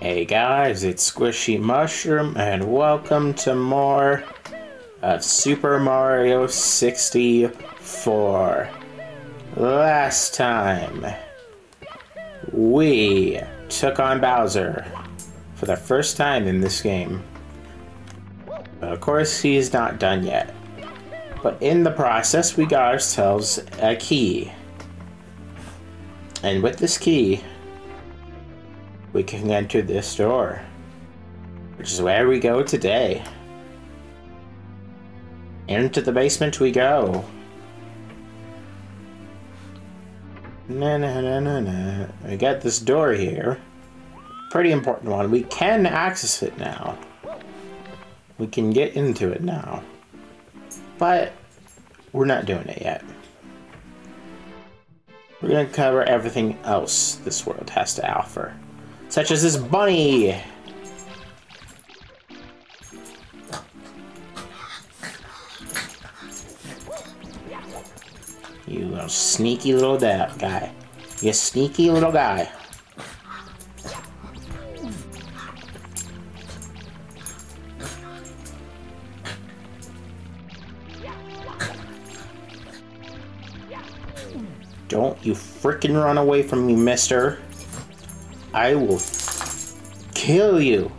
Hey guys, it's Squishy Mushroom, and welcome to more of Super Mario 64. Last time, we took on Bowser for the first time in this game. But of course, he's not done yet. But in the process, we got ourselves a key. And with this key, we can enter this door. Which is where we go today. Into the basement we go. Na na na na na. We got this door here. Pretty important one. We can access it now. We can get into it now. But we're not doing it yet. We're gonna cover everything else this world has to offer. Such as this bunny! You little sneaky little guy. You sneaky little guy. Don't you frickin' run away from me, mister. I will kill you.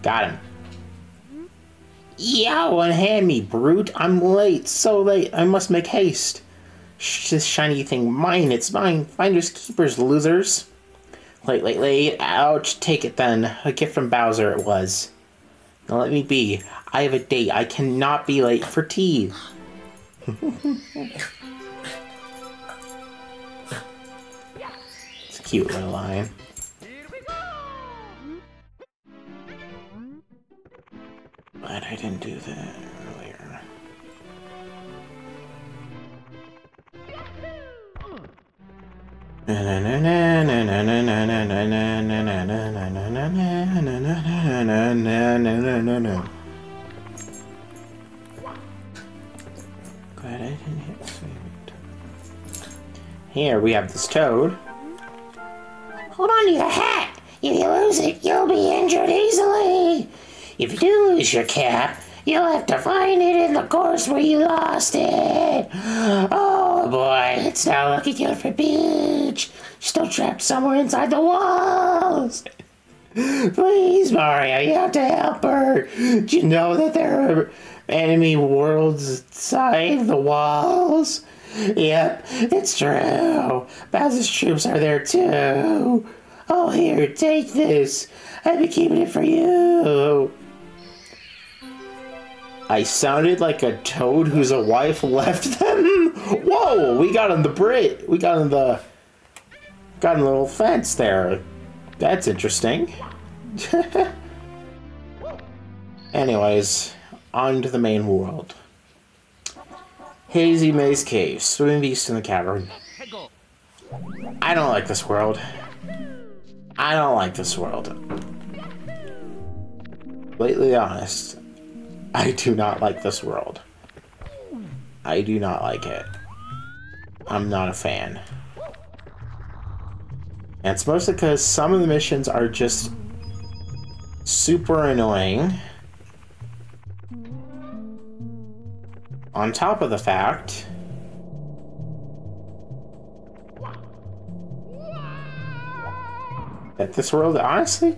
Got him. Yeah, unhand me, brute. I'm late, so late. I must make haste. Sh this shiny thing, mine, it's mine. Finders keepers, losers. Late, late, late. Ouch, take it then. A gift from Bowser it was. Now let me be. I have a date. I cannot be late for tea. cute little line. But I didn't do that earlier. Glad I didn't hit. Here we have this toad. On your hat! If you lose it, you'll be injured easily! If you do lose your cap, you'll have to find it in the course where you lost it! Oh boy, it's not looking good for Peach! Still trapped somewhere inside the walls! Please, Mario, you have to help her! Do you know that there are enemy worlds inside the walls? Yep, it's true. Bowser's troops are there too. Oh, here, take this. I've been keeping it for you. I sounded like a toad whose wife left them. Whoa, we got on the bridge. We got on the got on little fence there. That's interesting. Anyways, on to the main world. Hazy Maze Cave, swimming beast in the cavern. I don't like this world. I don't like this world. Lately honest, I do not like this world. I do not like it. I'm not a fan. And it's mostly because some of the missions are just super annoying. On top of the fact that this world, honestly,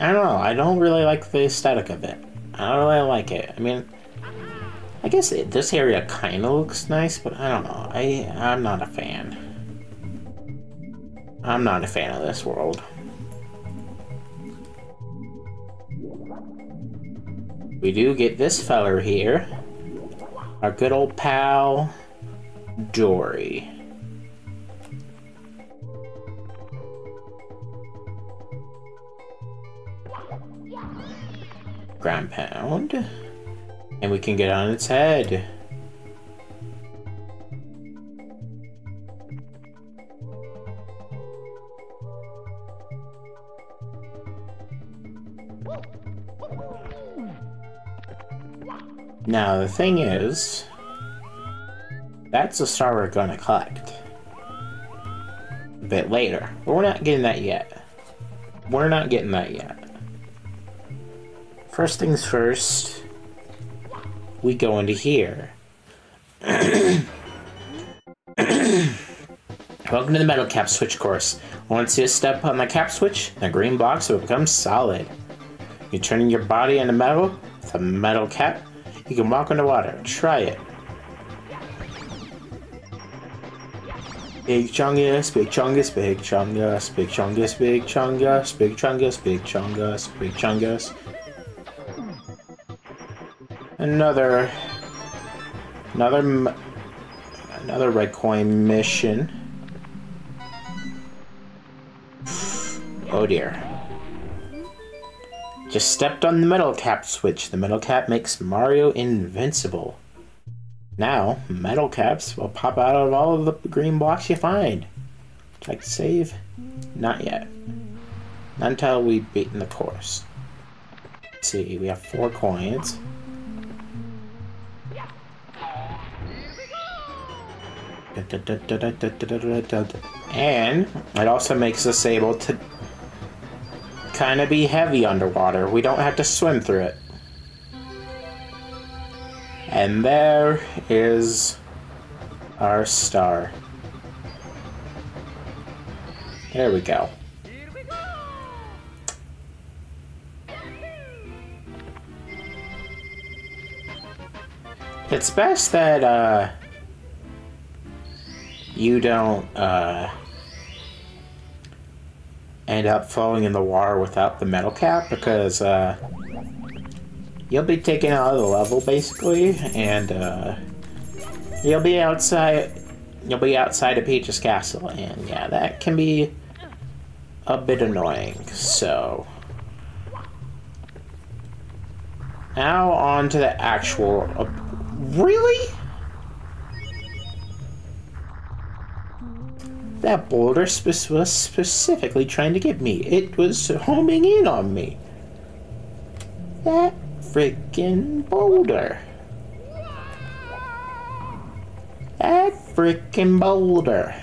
I don't know. I don't really like the aesthetic of it. I don't really like it. I mean, I guess it, this area kind of looks nice, but I don't know. I I'm not a fan. I'm not a fan of this world. We do get this feller here. Our good old pal, Dorrie. Ground pound. And we can get on its head. Now, the thing is, that's the star we're gonna collect. A bit later. But we're not getting that yet. We're not getting that yet. First things first, we go into here. Welcome to the metal cap switch course. Once you step on the cap switch, the green box will become solid. You're turning your body into metal with a metal cap, you can walk underwater. Try it. Big chungus, big chungus, big chungus, big chungus, big chungus, big chungus, big chungus, big chungus. Another, another, another red coin mission. Oh dear. Just stepped on the metal cap switch. The metal cap makes Mario invincible. Now, metal caps will pop out of all of the green blocks you find. Like save? Not yet. Not until we've beaten the course. Let's see, we have four coins. And it also makes us able to kind of be heavy underwater. We don't have to swim through it. And there is our star. There we go. It's best that uh, you don't uh, end up falling in the water without the metal cap because uh, you'll be taken out of the level basically, and uh, you'll be outside. You'll be outside of Peach's castle, and yeah, that can be a bit annoying. So now on to the actual. Uh, really? That boulder spe- was specifically trying to get me. It was homing in on me. That freaking boulder. That freaking boulder.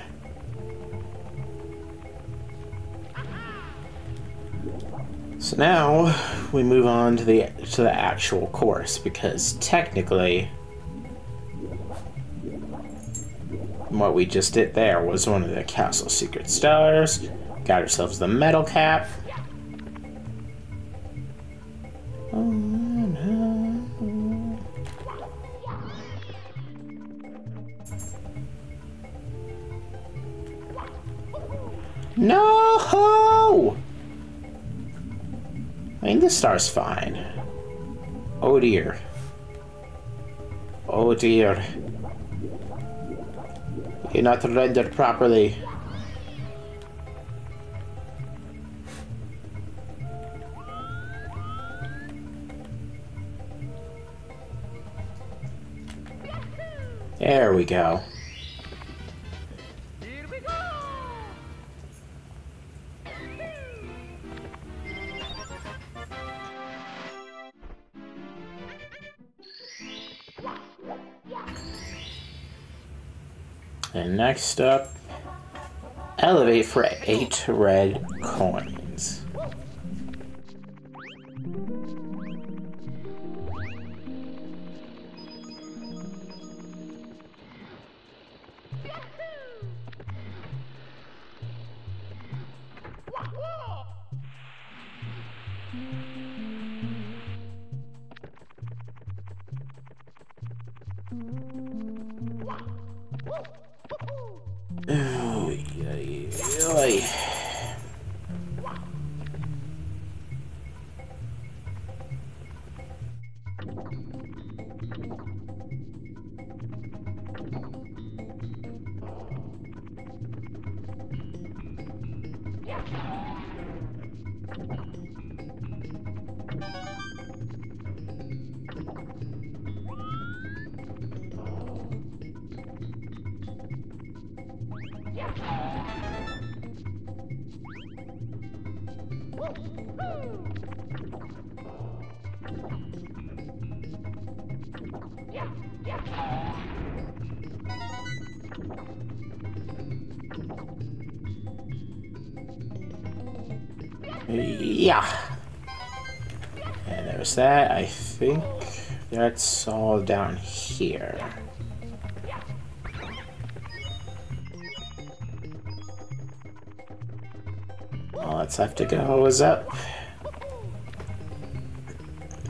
So now we move on to the to the actual course because technically what we just did there was one of the castle secret stars. Got ourselves the metal cap. No! I mean, this star's fine. Oh dear. Oh dear. You're not rendered properly. There we go. Next up, elevate for eight red coins. Yeah. And there's that. I think that's all down here. All that's left to go is up.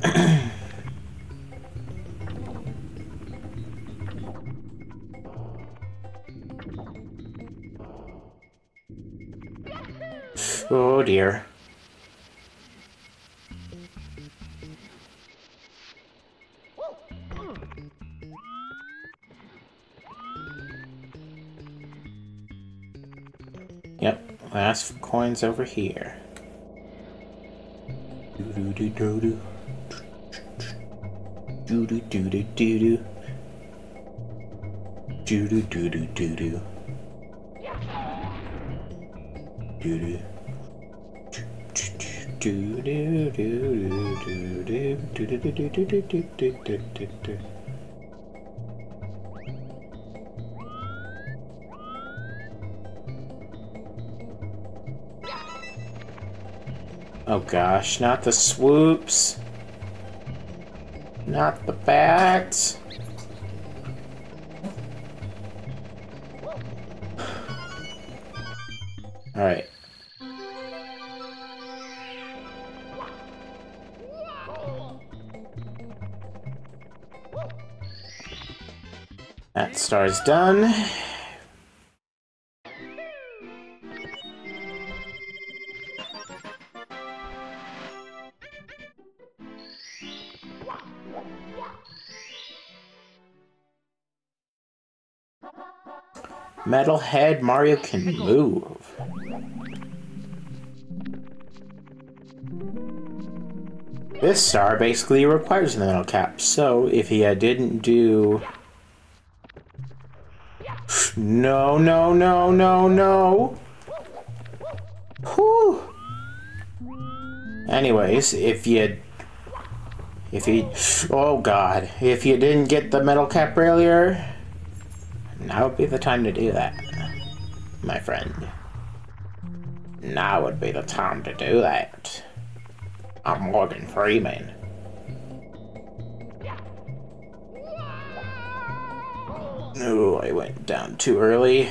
oh dear. Coins over here. Doo doo. Doo doo doo doo doo doo. Doo doo doo doo doo doo. Doo doo. Do do do do do do do do do do do do do do do do. Oh gosh, not the swoops. Not the bats. Alright. That star's done. Metalhead Mario can move. This star basically requires the metal cap, so if he didn't do... No, no, no, no, no! Whew! Anyways, if you... If he... Oh god. If you didn't get the metal cap earlier, now would be the time to do that, my friend. Now would be the time to do that. I'm Morgan Freeman. Oh, I went down too early.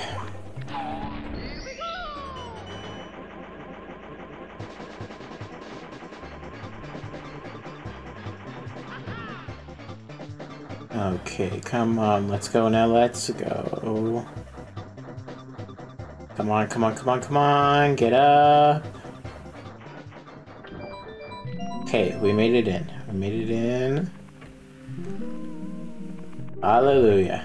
Okay, come on, let's go now, let's go. Come on, come on, come on, come on, get up. Okay, we made it in. We made it in. Hallelujah.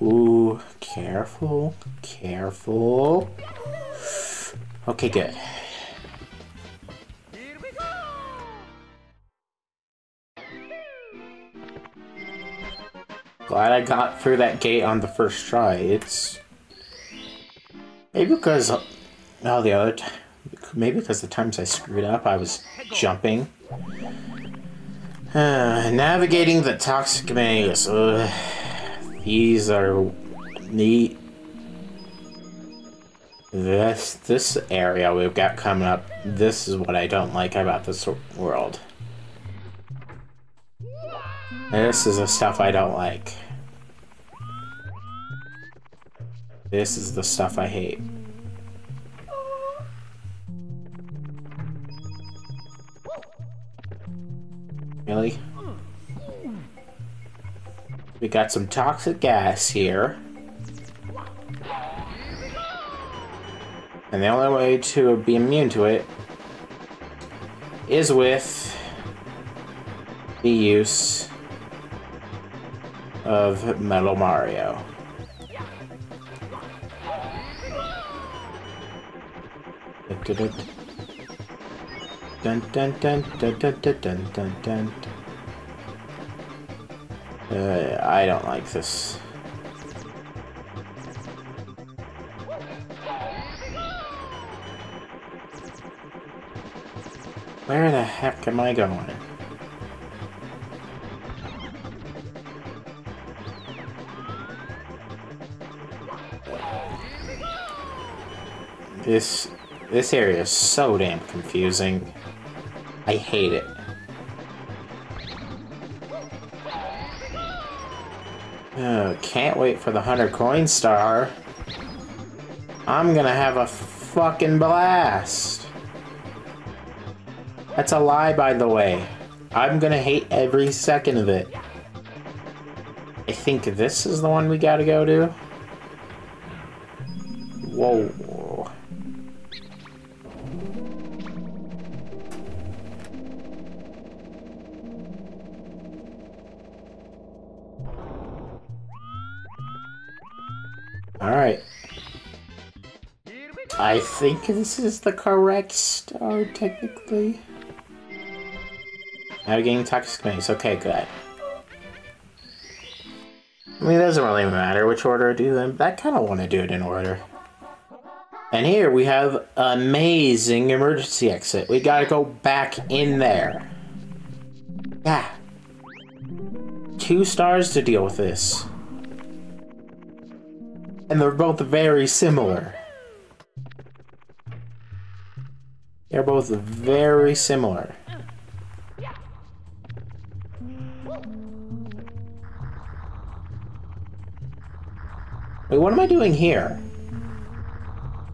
Ooh, careful, careful. Okay, good. Glad I got through that gate on the first try. It's maybe because oh the other maybe because the times I screwed up, I was jumping. Uh, navigating the toxic maze. Ugh. These are neat. This this area we've got coming up. This is what I don't like about this world. This is the stuff I don't like. This is the stuff I hate. Really? We got some toxic gas here. And the only way to be immune to it is with the use of Metal Mario. Dun dun dun dun dun dun dun dun dun. Uh, I don't like this. Where the heck am I going? This this area is so damn confusing. I hate it. Oh, can't wait for the 100 coin star. I'm gonna have a fucking blast. That's a lie, by the way. I'm gonna hate every second of it. I think this is the one we gotta go to. Think this is the correct star, technically. Now we're toxic maze. Okay, good. I mean, it doesn't really matter which order I do them. I kind of want to do it in order. And here we have amazing emergency exit. We gotta go back in there. Yeah. Two stars to deal with this. And they're both very similar. They're both very similar. Wait, what am I doing here?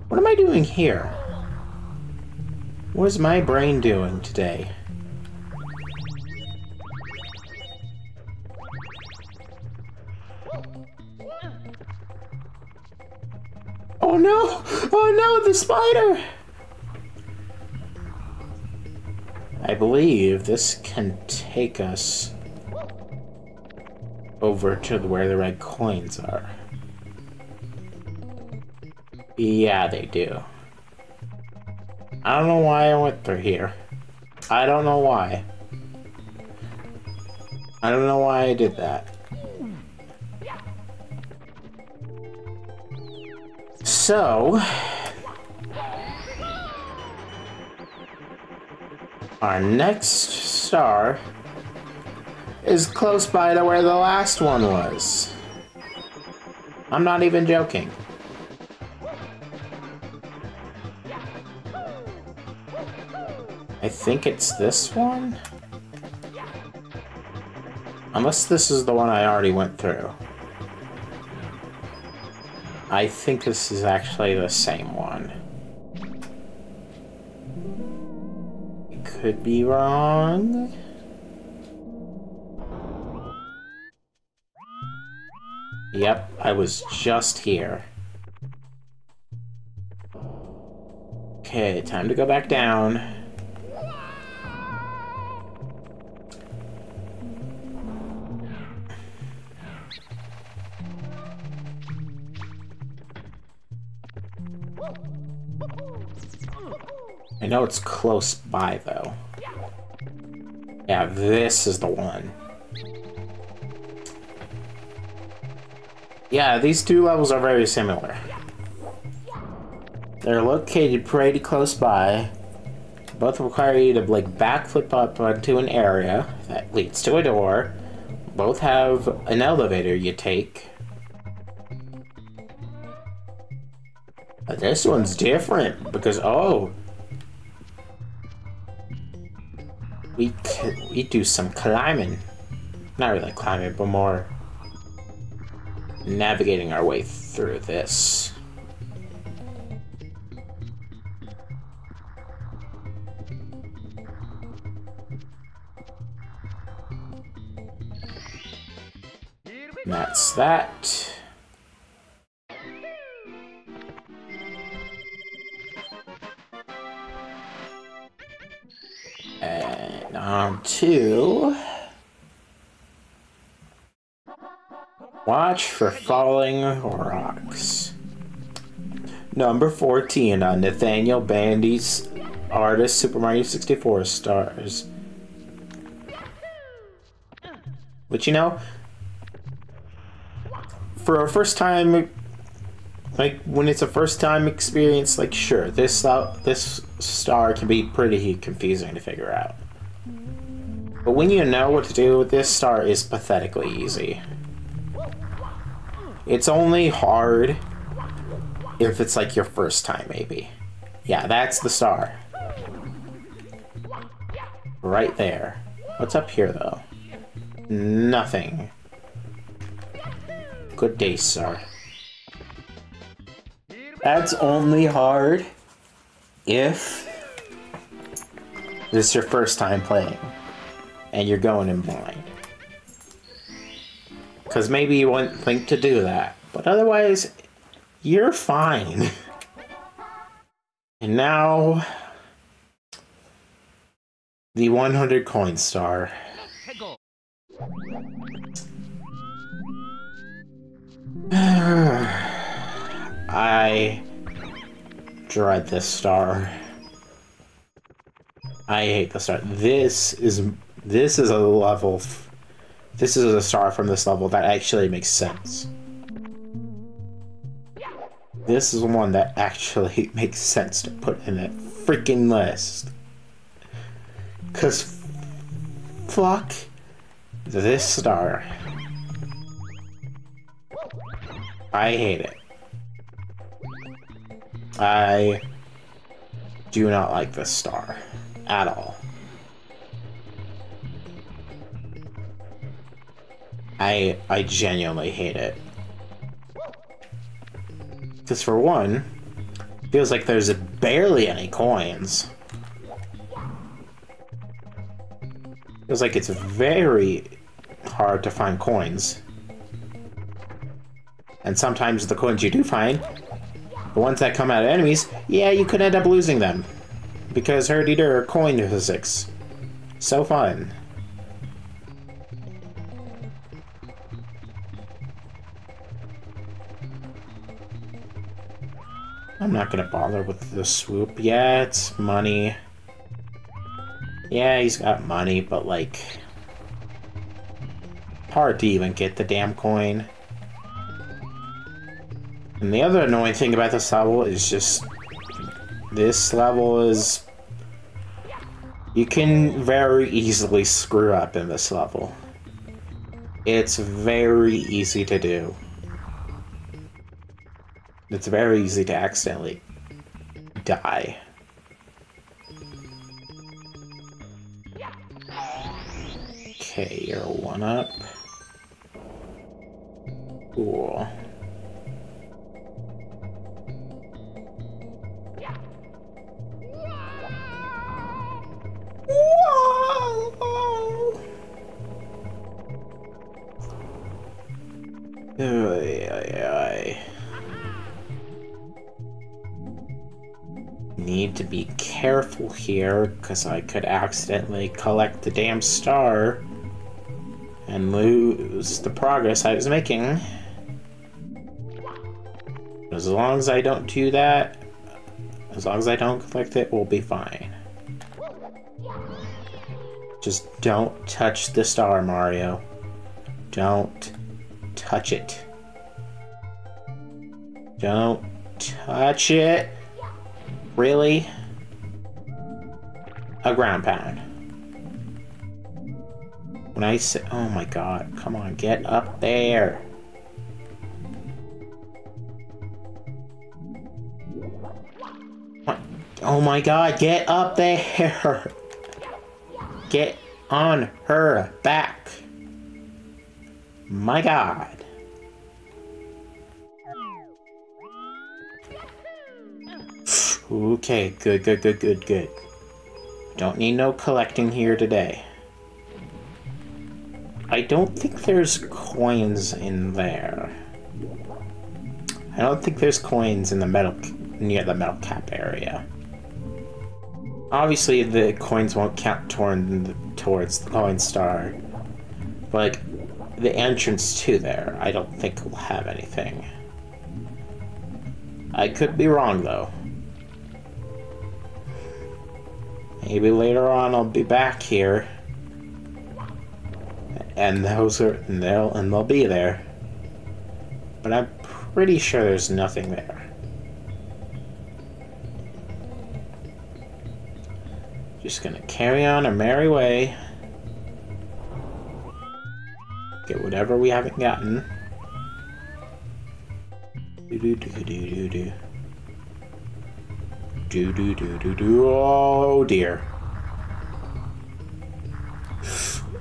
What am I doing here? What is my brain doing today? Oh no! Oh no, the spider! I believe this can take us over to where the red coins are. Yeah, they do. I don't know why I went through here. I don't know why. I don't know why I did that. So... Our next star is close by to where the last one was. I'm not even joking. I think it's this one? Unless this is the one I already went through. I think this is actually the same one. Could be wrong. Yep, I was just here. Okay, time to go back down. I know it's close by, though. Yeah, this is the one. Yeah, these two levels are very similar. They're located pretty close by. Both require you to like backflip up onto an area that leads to a door. Both have an elevator you take. This one's different because oh, we do some climbing. Not really climbing, but more navigating our way through this. That's that. On to... Watch for falling rocks. Number 14 on Nathaniel Bandy's artist Super Mario 64 stars. But you know, for a first time, like when it's a first time experience, like sure, this uh, this star can be pretty confusing to figure out. But when you know what to do this star is pathetically easy. It's only hard if it's like your first time, maybe. Yeah, that's the star. Right there. What's up here, though? Nothing. Good day, sir. That's only hard if this is your first time playing and you're going in blind. Because maybe you wouldn't think to do that, but otherwise, you're fine. And now, the 100 coin star. I dread this star. I hate the star. This is this is a level. This is a star from this level that actually makes sense. This is one that actually makes sense to put in that freaking list. Cause fuck this star. I hate it. I do not like this star at all. I I genuinely hate it. Because for one, feels like there's barely any coins. Feels like it's very hard to find coins. And sometimes the coins you do find, the ones that come out of enemies, yeah, you could end up losing them. Because Herdider coin physics. So fun. I'm not gonna bother with the swoop. It's money. Yeah, he's got money, but like... Hard to even get the damn coin. And the other annoying thing about this level is just... This level is... You can very easily screw up in this level. It's very easy to do. It's very easy to accidentally die. Okay, you're one up. Cool. Careful here, because I could accidentally collect the damn star and lose the progress I was making. As long as I don't do that, as long as I don't collect it, we'll be fine. Just don't touch the star, Mario. Don't touch it. Don't touch it. Really? Ground pound. When I say, oh my god, come on, get up there. What? Oh my god, get up there. Get on her back. My god. Okay, good, good, good, good, good. Don't need no collecting here today. I don't think there's coins in there. I don't think there's coins in the metal near the metal cap area. Obviously, the coins won't count toward the, towards the coin star. But like, the entrance to there, I don't think will have anything. I could be wrong, though. Maybe later on I'll be back here. And those are and they'll and they'll be there. But I'm pretty sure there's nothing there. Just gonna carry on our merry way. Get whatever we haven't gotten. Do do do do do do. Do do do do do. Oh dear.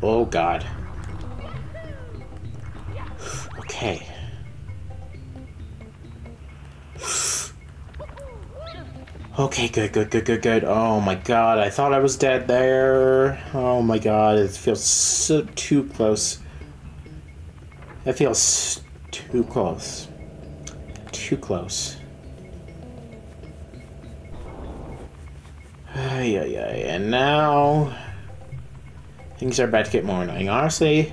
Oh god. Okay. Okay, good, good, good, good, good. Oh my god, I thought I was dead there. Oh my god, it feels so too close. It feels too close. Too close. Ay, ay, ay. And now things are about to get more annoying. Honestly,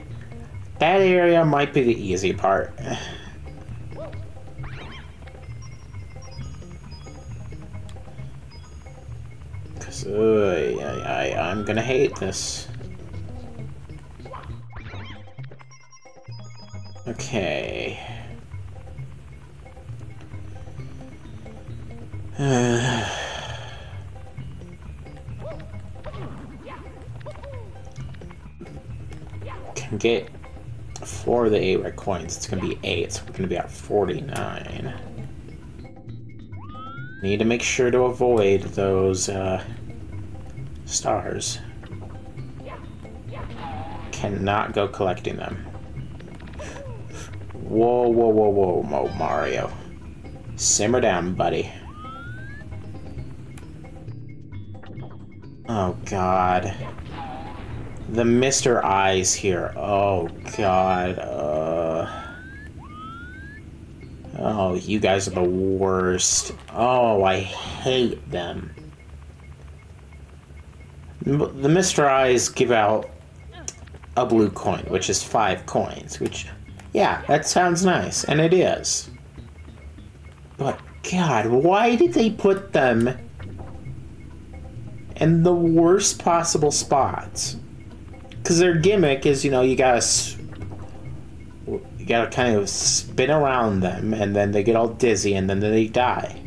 that area might be the easy part. Cause ay, ay, ay, I'm gonna hate this. Okay. Can get four of the eight red coins. It's gonna be eight, so we're gonna be at 49. Need to make sure to avoid those uh, stars. Cannot go collecting them. Whoa, whoa, whoa, whoa, whoa, Mario. Simmer down, buddy. Oh, God. The Mr. Eyes here. Oh, God. Uh... Oh, you guys are the worst. Oh, I hate them. The Mr. Eyes give out a blue coin, which is five coins, which, yeah, that sounds nice, and it is. But, God, why did they put them in the worst possible spots? Because their gimmick is, you know, you gotta you gotta kind of spin around them, and then they get all dizzy, and then they die.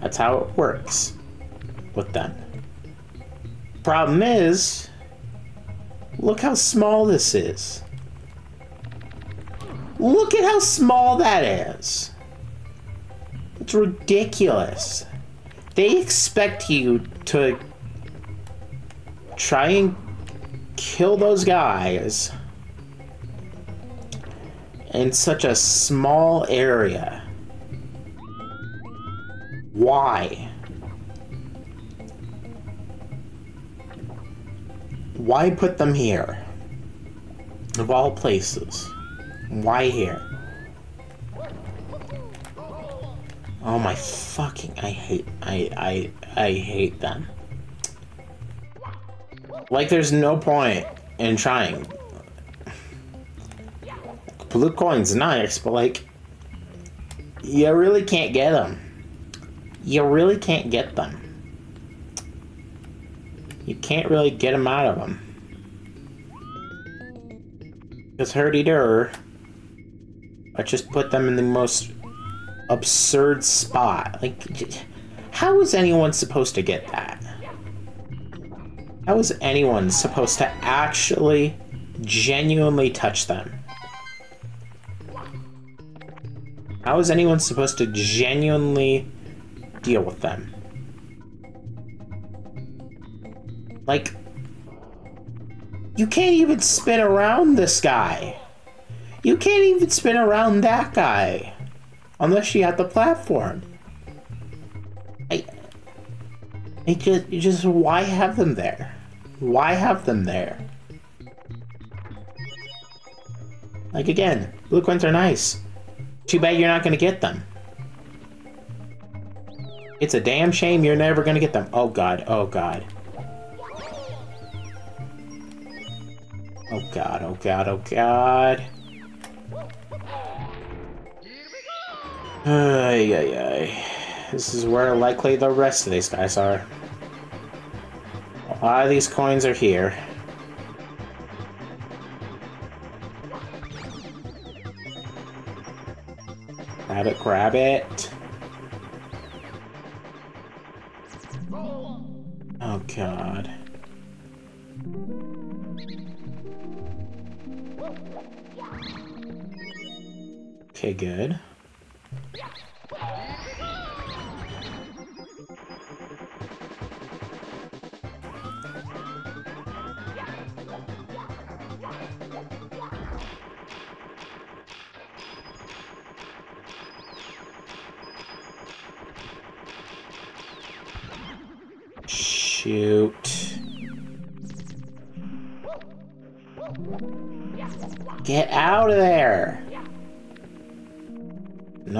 That's how it works with them. Problem is, look how small this is. Look at how small that is. It's ridiculous. They expect you to try and kill those guys in such a small area. Why? Why put them here? Of all places. Why here? Oh my fucking I hate I I I hate them. Like there's no point in trying. Blue coin's nice, but like you really can't get them. You really can't get them. You can't really get them out of them. Because Hurdy Dur, I just put them in the most absurd spot. Like, how is anyone supposed to get that? How is anyone supposed to actually, genuinely touch them? How is anyone supposed to genuinely deal with them? Like, you can't even spin around this guy. You can't even spin around that guy. Unless you have the platform. I, I just, just, why have them there? Why have them there? Like, again, blue coins are nice. Too bad you're not to get them. It's a damn shame you're never to get them. Oh, God. Oh, God. Oh, God. Oh, God. Oh, God. Ay, ay, ay. This is where likely the rest of these guys are. A lot of these coins are here. Grab it, grab it. Oh, God. Okay, good.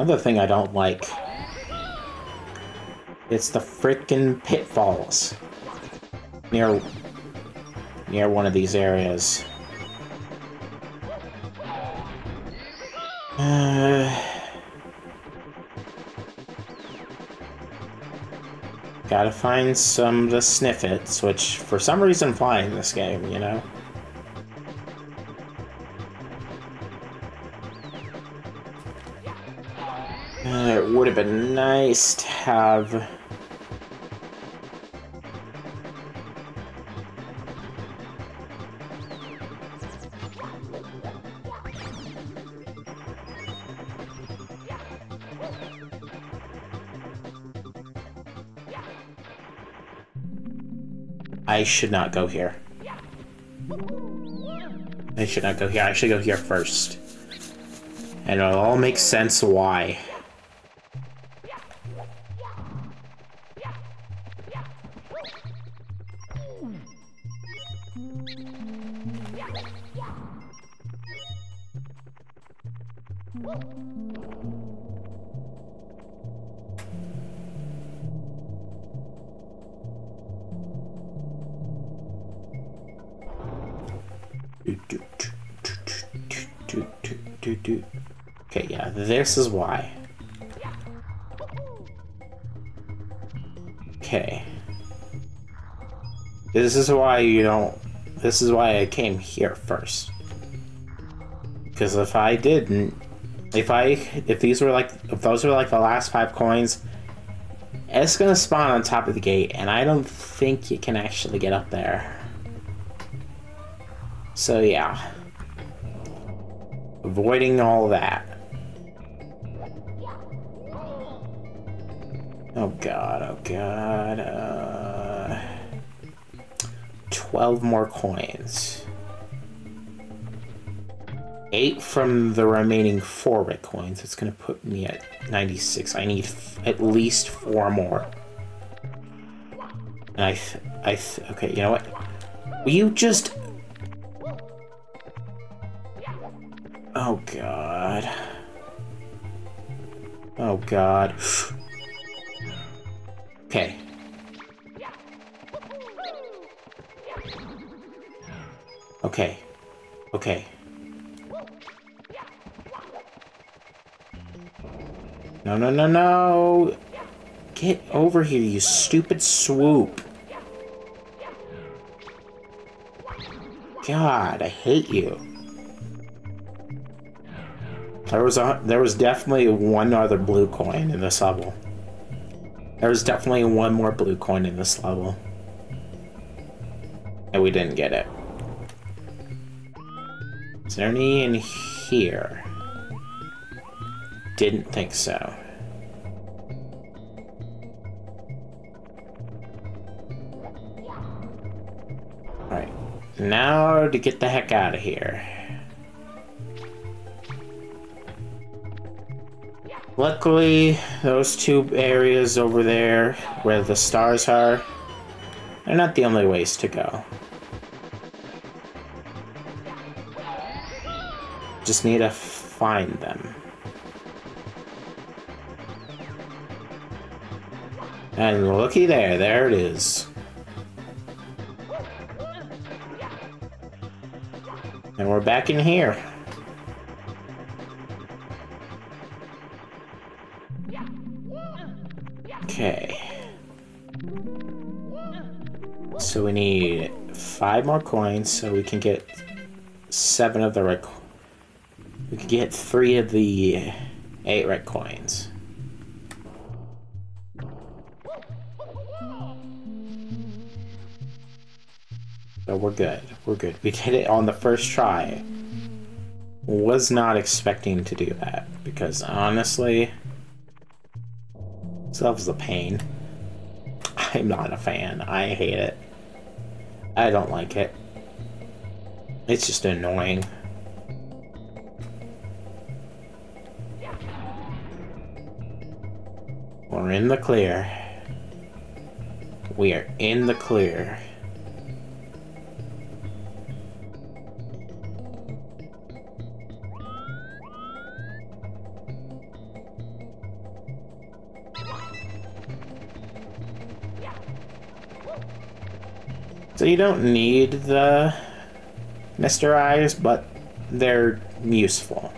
Another thing I don't like. It's the frickin' pitfalls. Near... Near one of these areas. Uh... Gotta find some the Snifits, which for some reason fly in this game, you know? Nice to have... I should not go here. I should not go here. I should go here first. And it'll all make sense why. Okay, yeah, this is why. Okay. This is why you don't... This is why I came here first. Because if I didn't... If I... If these were like... If those were like the last five coins... It's gonna spawn on top of the gate, and I don't think you can actually get up there. So yeah. Avoiding all that. Oh god, oh god. Uh, 12 more coins. 8 from the remaining 4 red coins. It's going to put me at 96. I need at least 4 more. And I... I okay, you know what? Will you just... Oh god. Okay. Okay. Okay. No, no, no, no! Get over here, you stupid swoop. God, I hate you. There was a, there was definitely one other blue coin in this level. There was definitely one more blue coin in this level. And we didn't get it. Is there any in here? Didn't think so. Alright. Now to get the heck out of here. Luckily, those two areas over there where the stars are, they're not the only ways to go. Just need to find them. And looky there, there it is. And we're back in here. Five more coins so we can get seven of the red We can get three of the uh, eight red coins. So we're good. We're good. We did it on the first try. Was not expecting to do that because honestly, Stuff's a pain. I'm not a fan. I hate it. I don't like it. It's just annoying. We're in the clear. we are in the clear. So you don't need the Mr. Eyes, but they're useful.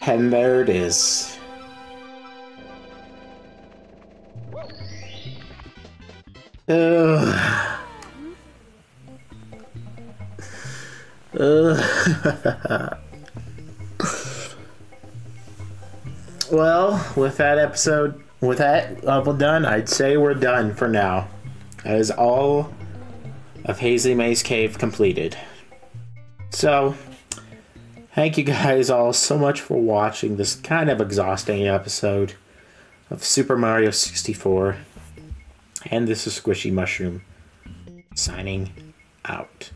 And there it is. Ugh. Ugh. well, with that episode, with that level done, I'd say we're done for now. That is all of Hazy Maze Cave completed. So, thank you guys all so much for watching this kind of exhausting episode of Super Mario 64. And this is Squishy Mushroom signing out.